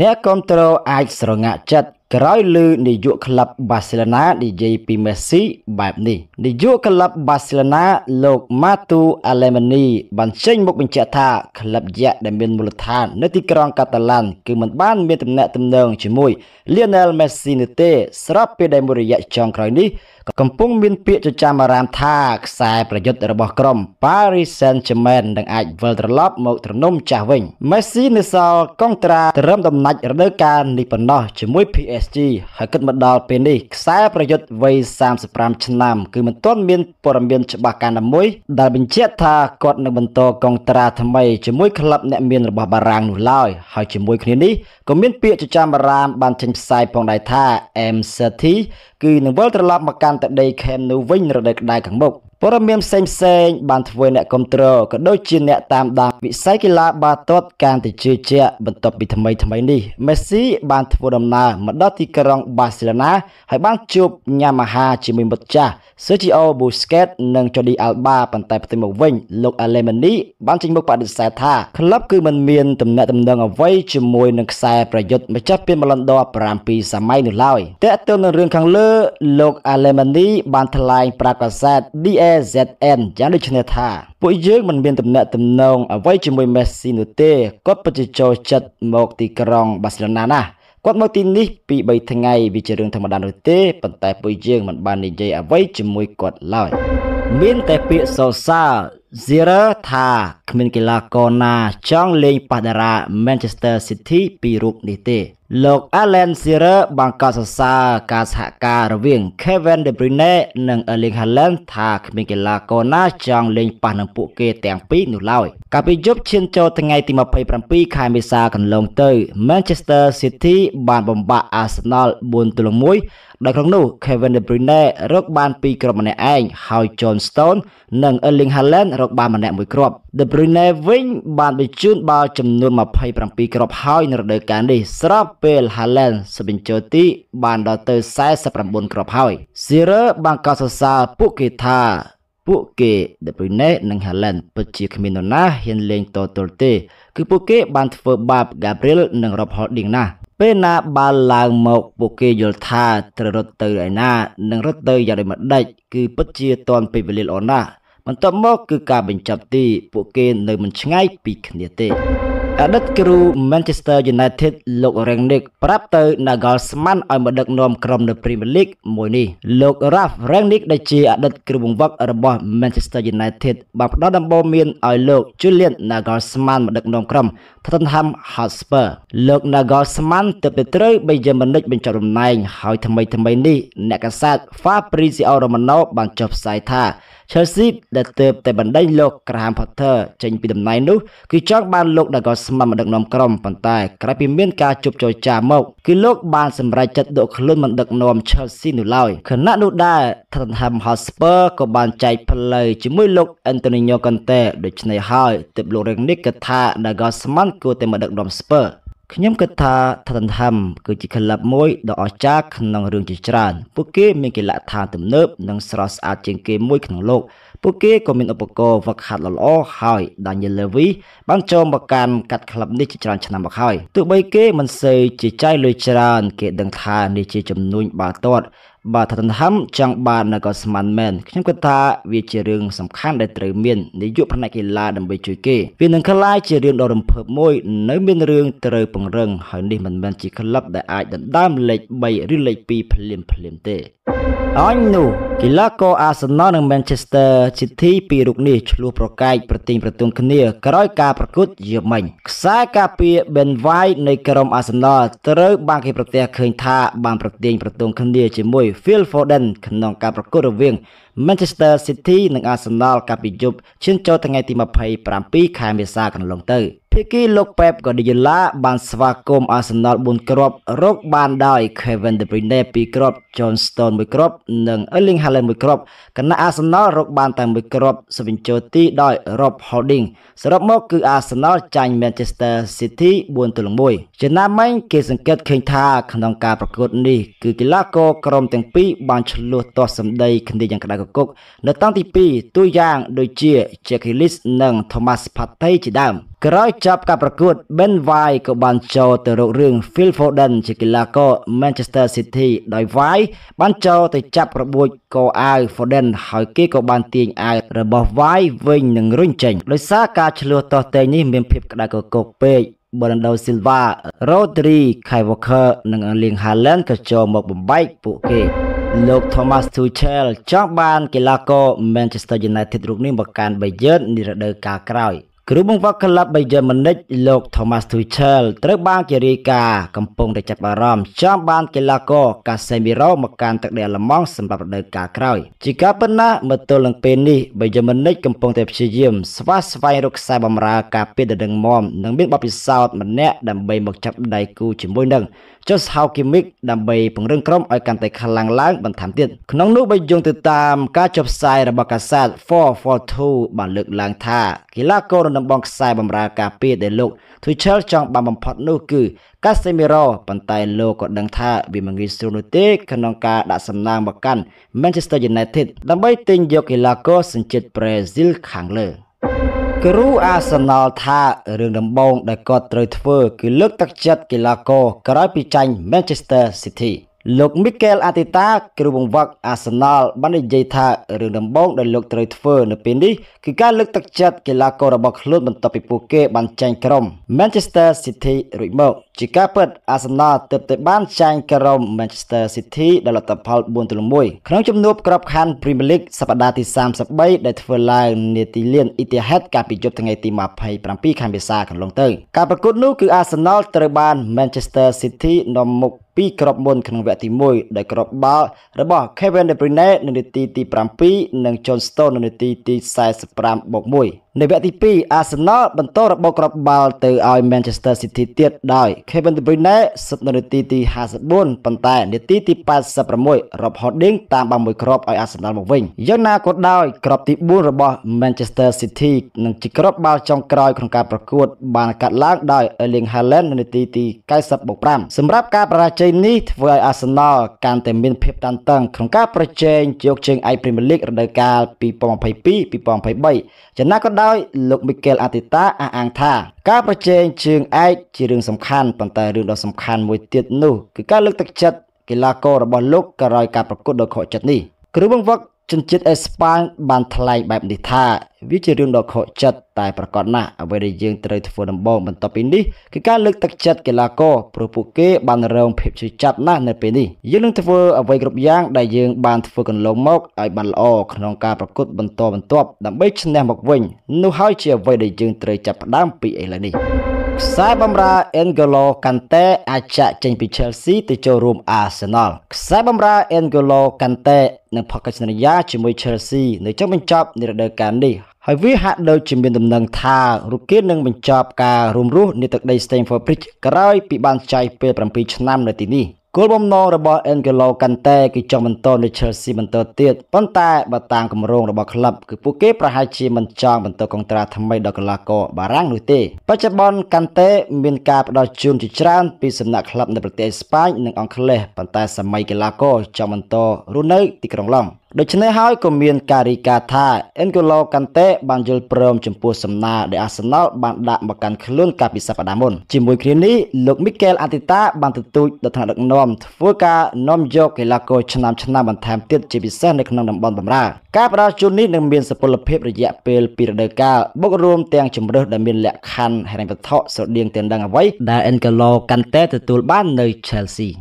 អ្នកគ្រប់គ្រងអាចស្រងាក់ចិត្តក្រោយឮនាយកក្លឹបបាសេឡូណានិយាយពីមេស៊ីបែបនេះនាយកក្លឹបបាសេឡូណាលោកម៉ាទូអាឡេម៉ានីបានចេញមុខបញ្ជាក់ថាក្លឹបយក្សដែលមានមូលដ្ឋាននៅទីក្រុងកាតាឡានគឺមិនបានមានទំនាក់ទំនងជាមួយលីយ៉ូណែលមេស៊ីនោះទេ ស្របពេលដែលមួយរយៈចុងក្រោយនេះកំពុងមានពាក្យចចាមអារាមថាខ្សែប្រយុទ្ធរបស់ក្រុម Paris Saint-Germain នឹងអាចវិលត្រឡប់មកទ្រនំចាស់វិញ Messi នៅសល់កុងត្រាត្រឹមដំណាច់រដូវកាលនេះប៉ុណ្ណោះជាមួយ PSG ហើយគិតមកដល់ពេលនេះខ្សែប្រយុទ្ធវ័យ35ឆ្នាំគឺមិនទាន់មានព័ត៌មានច្បាស់កាលណាមួយដែលបញ្ជាក់ថាគាត់នឹងបន្តកុងត្រាថ្មីជាមួយក្លឹបអ្នកមានរបស់បារាំងនោះឡើយហើយជាមួយគ្នានេះក៏មានពាក្យចចាមអារាមបានចេញផ្សាយផងដែរថា M30 គឺនឹងវិលត្រឡប់មកកាន់ទឹកដី Camp Nou វិញរដូវក្តៅខាងមុខព័ត៌មានផ្សេងផ្សេងបានធ្វើអ្នកគ្រប់គ្រងក៏ដូចជាអ្នកតាមដានវិស័យកីឡាបាល់ទាត់កាន់តែជឿជាក់បន្ទាប់ពីថ្មីថ្មីនេះមេស៊ីបានធ្វើដំណើរមកដល់ទីក្រុងបាសេឡូណាហើយបានជួបញ៉ាំអាហារជាមួយមិត្តចាស់ Sergio Busquets និង Jordi Alba ប៉ុន្តែផ្ទុយមកវិញលោក Alemany បានចេញមុខបដិសេធថាក្លឹបគឺមិនមានទំនាក់ទំនងអ្វីជាមួយនឹងខ្សែប្រយុទ្ធម្ចាស់ពានបឡុនដ័រ7សម័យនោះឡើយតើទៅនឹងរឿងខាងលើលោក Alemany បានថ្លែងប្រាប់កាសែត DAZN យ៉ាងដូចនេះថាពួកយើងមិនមានទំនាក់ទំនងអ្វីជាមួយ Messi នោះទេគាត់ពិតជាចូលចិត្តមកទីក្រុងបាសេឡូណាណាស់គាត់មកទីនេះពី3ថ្ងៃវាជារឿងធម្មតានោះទេប៉ុន្តែពួកយើងមិនបាននិយាយអ្វីជាមួយគាត់ឡើយមានតែពាក្យសរសើរ Zira ថាគ្មានកីឡាករណាចង់លេងប៉ះតារា Manchester City ពីរូបនេះទេលោក Alan Shearer បានកោតសរសើរការសហការរវាង Kevin De Bruyne និង Erling Haaland ថាគ្មានកីឡាករណាចង់លេងប៉ះនឹងពួកគេទាំងពីរនោះឡើយកាលពីយប់ឈានចូលថ្ងៃទី27ខែមេសាកន្លងទៅ Manchester City បានបំបាក់ Arsenal 4-1 ដោយក្នុងនោះ Kevin De Bruyne រកបាន2គ្រាប់ម្នាក់ឯងហើយ John Stone និង Erling Haaland រកបានម្នាក់មួយគ្រាប់ De Bruyne វិញបានបញ្ជូនបាល់ចំនួន27គ្រាប់ហើយនៅរដូវកាលនេះស្របពេល Haaland សបញ្ចូលទីបានដល់ទៅ49គ្រាប់ហើយ Shearer បានកោតសរសើរពួកគេថាពួកគេ De Bruyne និង Haaland ពិតជាគ្មាននរណាហ៊ានលេងតទល់ទេ គឺពួកគេបានធ្វើបាប Gabriel និង Rob Holding ណាស់ ពេលណាបាល់ឡើងមកពួកគេយល់ថាត្រូវរត់ទៅឯណានិងរត់ទៅយ៉ាងដូចម្ដេចគឺពិតជាតន់ពេលវេលាល្អណាស់បន្ទាប់មកគឺការបញ្ចប់ទីពួកគេនៅមិនឆ្ងាយពីគ្នាទេ អតីតគ្រូ Manchester United លោក Rangnick ប្រាប់ទៅ Nagelsmann ឲ្យមកដឹកនាំក្រុមនៅ Premier League មួយនេះលោក Ralf Rangnick ដែលជាអតីតគ្រូបង្វឹករបស់ Manchester United បានផ្ដល់ដំបូន្មានឲ្យលោក Julian Nagelsmann មកដឹកនាំក្រុម Tottenham Hotspur លោក Nagelsmann ទើបតែត្រូវ Bayern Munich បញ្ចុះតំណែងហើយថ្មីថ្មីនេះអ្នកកាសែត Fabrizio Romano បានចុះផ្សាយថា Chelsea ដែលទើបតែបណ្ដេញលោក Graham Potter ចេញពីតំណែងនោះគឺចង់បានលោក Nagelsmann មកដឹកនាំក្រុមប៉ុន្តែក្រោយពីមានការជប់ចរចាមកគឺលោកបានសម្រេចចិត្តដកខ្លួនមិនដឹកនាំ Chelsea នោះឡើយខណៈនោះដែរ Tottenham Hotspur ក៏បានចែកផ្លូវជាមួយលោក Antonio Conte ដូច្នេះហើយទើបលោក Rangnick គិតថា Nagelsmann គួរតែមកដឹកនាំ Spurs ខ្ញុំគិតថា Tottenham គឺជាក្លឹបមួយដ៏អស្ចារ្យក្នុងរឿងជាច្រើនពួកគេមានកីឡដ្ឋានទំនើបនិងស្រស់ស្អាតជាងគេមួយក្នុងលោក ពួកគេក៏មានឧបករណ៍វឹកហាត់ល្អហើយ Daniel Levy បានចូលមកកាន់កាត់ក្លឹបនេះជាច្រើនឆ្នាំមកហើយទោះបីគេមិនសូវជាចាយលុយច្រើន គេដឹងថានេះជាចំនួនបាល់ទាត់ បាទថាហំចង់បាននៅក៏ស្មានមែនខ្ញុំគិតថាវាជារឿងសំខាន់ដែលត្រូវមាននាយកផ្នែកកីឡាដើម្បីជួយគេវានឹងក្លាយជារឿងដ៏រំភើបមួយនៅមានរឿងត្រូវពង្រឹងហើយនេះមិនមែនជាក្លឹបដែលអាចដណ្ដើមលេខ3ឬលេខ2ភ្លាមភ្លាមទេអញនោះកីឡាករអាសនលនិង Manchester City ពីរូបនេះឆ្លោះប្រកែកប្រទិញប្រទង់គ្នាក្រោយការប្រកួតយប់មិញខ្សែការពារ Ben White នៃក្រុមអាសនលត្រូវបានគេប្រទះឃើញថាបានប្រទិញប្រទង់គ្នាជាមួយ Phil Foden ក្នុងការប្រកួតរវាង Manchester City និង Arsenal កាលពីយប់ឈានចូលថ្ងៃទី27ខែមេសាកន្លងទៅ ភាគីលោកប៉េប Guardiola បានស្វាគមន៍ Arsenal 4គ្រាប់រកបានដោយ Kevin De Bruyne 2គ្រាប់ John Stone 1គ្រាប់និង Erling Haaland 1គ្រាប់គណៈ Arsenal រកបានតែ1គ្រាប់សវិញ្ជោទីដោយ Rob Holding សរុបមកគឺ Arsenal ចាញ់ Manchester City 4-1ចំណាំមិញគេសង្កេតឃើញថាក្នុងការប្រកួតនេះគឺកីឡាករក្រុមទាំងពីរបានឆ្លោះទាស់សម្ដីគ្នាយ៉ាងក្តៅគគុកនៅតាំងទី2តួយ៉ាងដូចជា Jack Grealish និង Thomas Partey ជាដើមក្រោយចប់ការប្រកួត Ben White ក៏បានចូលទៅរករឿង Phil Foden ជាកីឡាករ Manchester City ដោយ White បានចូលទៅចាប់របួចកអាវ Foden ហើយគេក៏បានទាញអាវរបស់ White វិញនឹងរុញចេញដោយសារការឆ្លោះទាស់ទែងនេះមានភាពក្តៅកកុកពេក Bernardo Silva, Rodri, Kyle Walker និង Erling Haaland ក៏ចូលមកបំបែកពួកគេលោក Thomas Tuchel ចង់បានកីឡាករ Manchester United រូបនេះមកកាន់ Bayern នារដូវកាលក្រោយ។ គ្រូបង្វឹកក្លឹប Bayern Munich លោក Thomas Tuchel ត្រូវបានគេរាយការណ៍កំពុងតែចាប់អារម្មណ៍ចង់បានកីឡាករ Casemiro មកកាន់ទឹកដីអាល្លឺម៉ង់សម្រាប់រដូវកាលក្រោយជាការប៉ុណ្ណាមកទល់នឹងពេលនេះ Bayern Munich កំពុងតែព្យាយាមស្វាស្វែងរកខ្សែបម្រើការពារដណ្ដឹងមមនិងមានបទពិសោធន៍ម្នាក់ដើម្បីមកចាប់ដៃគូជាមួយនឹង Josh Hawkimick ដើម្បីពង្រឹងក្រុមឲ្យកាន់តែខ្លាំងឡើងបន្ថែមទៀតក្នុងនោះបើយោងទៅតាមការចុះផ្សាយរបស់កាសែត442បានលើកឡើងថាកីឡាករដំបងខ្សែបម្រើការពារដែលលោក Tuchel ចង់បានបំផុតនោះគឺ Casemiro ប៉ុន្តែលោកក៏ដឹងថាវាមិនងាយស្រួលនោះទេក្នុងការដាក់សំណាងមកកាន់ Manchester United ដើម្បីទិញយកកីឡាករសញ្ជាតិប្រេស៊ីលខាងលើគ្រូអាសនលថារឿងដំបូងដែលគាត់ត្រូវធ្វើ គឺលើកទឹកចិត្តកីឡាករក្រោយពីចាញ់ Manchester City លោកមីកែលអាទីតាគ្រូបង្វឹកអាសនលបាននិយាយថារឿងដំបូងដែលលោកត្រូវធ្វើនៅពេលនេះគឺការលើកទឹកចិត្តកីឡាកររបស់ខ្លួនបន្ទាប់ពីពួកគេបានចាញ់ក្រុម Manchester City រួចមកជាការពិតអាសនលទើបតែបានចាញ់ក្រុម Manchester City ដោយលទ្ធផល4ទល់1ក្នុងជំនួបក្របខ័ណ្ឌ Premier League សប្តាហ៍ទី33ដែលធ្វើឡើងនាទីលាន Etihad កាលពីយប់ថ្ងៃទី27ខែមេសាកន្លងទៅការប្រកួតនោះគឺអាសនលត្រូវបាន Manchester City នាំមុខពីក្របមុនក្នុងវគ្គទី1ដោយក្របបាល់របស់ Kevin De Bruyne នៅនាទីទី7និង John Stone នៅនាទីទី45/1 នៅវគ្គទី2 Arsenal បន្តរបបក្របបាល់ទៅឲ្យ Manchester City ទៀតដោយ Kevin De Bruyne សុទ្ធនៅនាទីទី54ប៉ុន្តែនាទីទី86 Rob Holding តាមបានមួយគ្រាប់ឲ្យ Arsenal មកវិញយ៉ាងណាក៏ដោយគ្រាប់ទី4របស់ Manchester City នឹងជាគ្រាប់បាល់ចុងក្រោយក្នុងការប្រកួត បានកាត់ឡើងដោយ Erling Haaland នៅនាទីទី90/5សម្រាប់ការប្រជ័យនេះធ្វើឲ្យ Arsenal កាន់តែមានភាពតានតឹងក្នុងការប្រជែងយកជើងឯក Premier League រដូវកាល2022-2023ចំណែកក៏ដោយលោកមីកែលអាទីតាអះអាងថាការប្រជែងជើងឯកជារឿងសំខាន់ប៉ុន្តែរឿងដ៏សំខាន់មួយទៀតនោះគឺការលើកទឹកចិត្តកីឡាកររបស់លោកក្រោយការប្រកួតដ៏ខកចិត្តនេះគ្រូបង្វឹក ជនជាតិអេស្ប៉ាញបានថ្លែងបែបនេះថាវាជារឿងដ៏ខកចិត្តតែប្រកបណាស់អ្វីដែលយើងត្រូវធ្វើដំបូងបន្ទាប់ពីនេះគឺការលើកទឹកចិត្តកីឡាករព្រោះពួកគេបានរងភាពឈឺចាប់ណាស់នៅពេលនេះយើងនឹងធ្វើអ្វីគ្រប់យ៉ាងដែលយើងបានធ្វើកន្លងមកឲ្យបានល្អក្នុងការប្រកួតបន្តបន្ទាប់ដើម្បីឈ្នះមកវិញនោះហើយជាអ្វីដែលយើងត្រូវចាប់ផ្ដើមពីឥឡូវនេះ ខ្សែបម្រើ N'Golo Kante អាចចាក់ចេញពី Chelsea ទៅចូលរួម Arsenal ខ្សែបម្រើ N'Golo Kante នឹងផកកិច្ចសន្យាជាមួយ Chelsea នៅចុងបញ្ចប់នៃរដូវកាលនេះហើយវាហាក់ដូចជាមានដំណឹងថារូគេនឹងបញ្ចប់ការរួមរស់នៃទឹកដី Stamford Bridge ក្រោយពីបានចាយពេល7ឆ្នាំនៅទីនេះ គោលបំណងរបស់ N'Golo Kante គឺចង់បន្តនៅ Chelsea បន្តទៀតប៉ុន្តែបើតាមគម្រោងរបស់ក្លឹបគឺពួកគេប្រហែលជាមិនចង់បន្តកុងត្រាថ្មីដល់កីឡាករបារាំងនោះទេបច្ចុប្បន្ន Kante មានការផ្ដល់ជូនជាច្រើនពីសំណាក់ក្លឹបនៅប្រទេសអេស្ប៉ាញនិងអង់គ្លេសប៉ុន្តែសម័យកីឡាករចង់បន្តរស់នៅទីក្រុងឡង់ ដូច្នេះហើយក៏មានការរីកាថា N'Golo Kante បានយល់ព្រមចំពោះសំណើដែល Arsenal បានដាក់មកកាន់ខ្លួនកាលពីសប្តាហ៍មុនជាមួយគ្នានេះលោក Mikel Arteta បានទទូចដល់ថ្នាក់ដឹកនាំធ្វើការនាំយកកីឡាករឆ្នាំឆ្នាំបន្ថែមទៀតជាពិសេសនៅក្នុងតំបន់បម្រើការផ្ដល់ជូននេះនឹងមានសុពលភាពរយៈពេល2រដូវកាលបូករួមទាំងជំរើសដែលមានលក្ខខណ្ឌហិរញ្ញវត្ថុស្រដៀងទាំងដឹងអ្វីដែល N'Golo Kante ទទួលបាននៅ Chelsea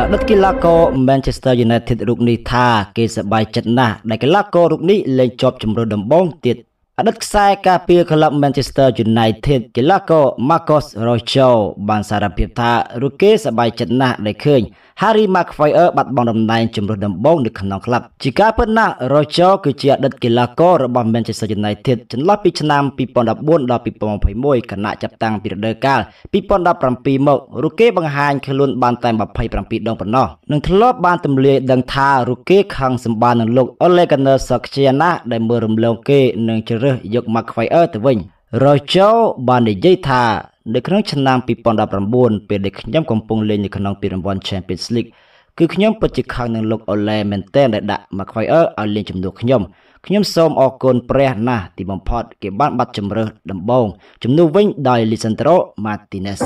អតីតកីឡាករ Manchester United រូបនេះថាគេសប្បាយចិត្តណាស់ដែលកីឡាកររូបនេះលេងជាប់ជម្រើសដំបូងទៀតអតីតខ្សែការពារក្លឹប Manchester United កីឡាករ Marcos Rojo បានសារភាពថារូគេសប្បាយចិត្តណាស់ដែលឃើញ Harry Maguire បាត់បង់តំណែងជំរឿនដំបូងនៅក្នុងក្លឹបជាការពិតណាស់ Rojo គឺជាអតីតកីឡាកររបស់ Manchester United ចន្លោះពីឆ្នាំ2014ដល់2021គណៈចាប់តាំងពីរដូវកាល2017មករូគេបង្ហាញខ្លួនបានតែ27ដងប៉ុណ្ណោះនឹងធ្លាប់បានទម្លាយដឹងថារូគេខឹងសម្បាននឹងលោក Ole Gunnar Solskjaer ដែលមើលរំលងគេនឹងជ្រើសយក Maguire ទៅវិញ Rojo បាននិយាយថា នៅក្នុងឆ្នាំ2019ពេលដែលខ្ញុំកំពុងលេងនៅក្នុងពានរង្វាន់ Champions League គឺខ្ញុំពិតជាខឹងនឹងលោកអូឡេមែនទែនដែលដាក់ Maguire ឲ្យលេងជំនួសខ្ញុំខ្ញុំសូមអរគុណព្រះណាស់ទីបំផុតគេបានបាត់ជំរើសដំបងជំនួសវិញដោយ Lisandro Martinez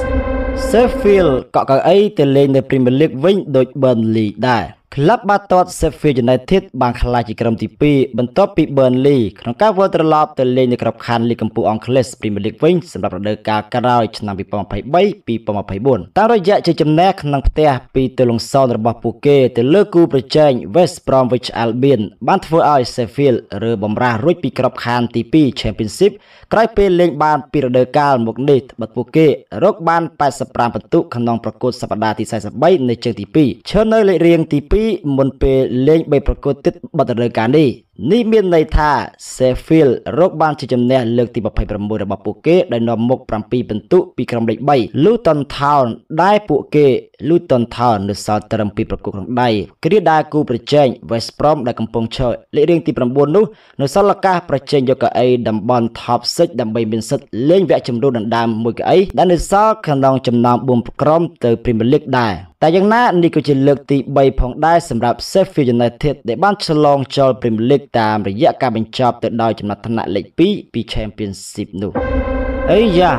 Sheffield កក់កៅអីទៅលេងនៅ Premier League វិញដូច Burnley ដែរក្លឹបបាល់ទាត់ Sheffield United បានក្លាយជាក្រុមទី2បន្ទាប់ពី Burnley ក្នុងការវិលត្រឡប់ទៅលេងនៅក្របខ័ណ្ឌលីកកម្ពុជាអង់គ្លេស Premier League វិញសម្រាប់រដូវកាលក្រោយឆ្នាំ2023-2024តាមរយៈជាចំណេះក្នុងផ្ទះពីទល់លំសនរបស់ពួកគេទៅលើគូប្រជែង West Bromwich Albion បានធ្វើឲ្យ Sheffield រើបំរាស់រួចពីក្របខ័ណ្ឌទី2 Championship ក្រោយពេលលេងបានពីរដូវកាលមកនេះត្បិតពួកគេរកបាន85ពិន្ទុក្នុងប្រកួតសប្តាហ៍ទី43នៃជើងទី2ឈរនៅលេខរៀងទី2មុនពេលលេង3ប្រកួតទៀតបិទរដូវកាលនេះ នេះមានន័យថា Sheffield រកបានជាជំនះលើកទី26របស់ពួកគេដោយនាំមុខ7ពិន្ទុពីក្រុមលេខ3 Luton Town ដែលពួកគេ Luton Town នៅសល់ត្រឹម2ប្រកួតក្នុងដៃគ្រាដែលគូប្រជែង West Brom ដែលកំពុងឈរលេខរៀងទី9នោះនៅសល់ឱកាសប្រជែងយកកៅអីតំបន់ Top 6ដើម្បីមានសិទ្ធិលេងវគ្គជម្រុះដណ្ដើមមួយកៅអីដែលនៅសល់ក្នុងចំណោម4ក្រុមទៅ Premier League ដែរតែយ៉ាងណានេះក៏ជាលើកទី3ផងដែរសម្រាប់ Sheffield United ដែលបានឆ្លងចូល Premier League តាមរយៈការបញ្ចប់ទៅដោយចំណាត់ថ្នាក់លេខ2ពី Championship នោះអីយ៉ា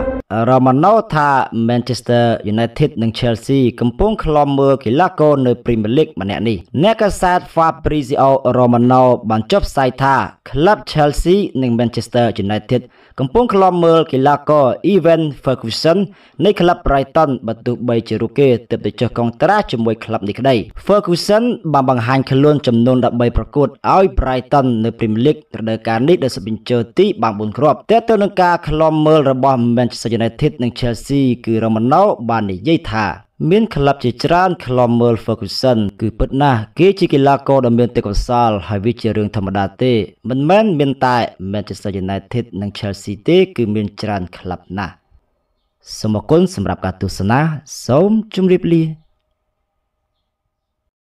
រ៉ូម៉ាណូថា Manchester United និង Chelsea កំពុងក្លំមើលកីឡាករនៅ Premier League ម្នាក់នេះអ្នកកាសែត Fabrizio Romano បានចុះផ្សាយថាក្លឹប Chelsea និង Manchester United កំពុងក្លំមើលកីឡាករ Evan Ferguson នៃក្លឹប Brighton បើទោះបីជារូគេទើបតែចុះកុងត្រាជាមួយក្លឹបនេះក្តី Ferguson បានបង្ហាញខ្លួនចំនួន13ប្រកួតឲ្យ Brighton នៅ Premier League រដូវកាលនេះដោយសម្បញ្ជើទីបាន4គ្រាប់តែទៅនឹងការក្លំមើលរបស់ Manchester United និង Chelsea គឺ Romano បាននិយាយថាមានក្លឹបជាច្រើនក្លំមើល Ferguson គឺពិតណាស់គេជាកីឡាករដ៏មានទេពកោសល្យហើយវាជារឿងធម្មតាទេមិនមែនមានតែ Manchester United និង Chelsea ទេគឺមានច្រើនក្លឹបណាស់សូមអរគុណសម្រាប់ការទស្សនាសូមជម្រាបលា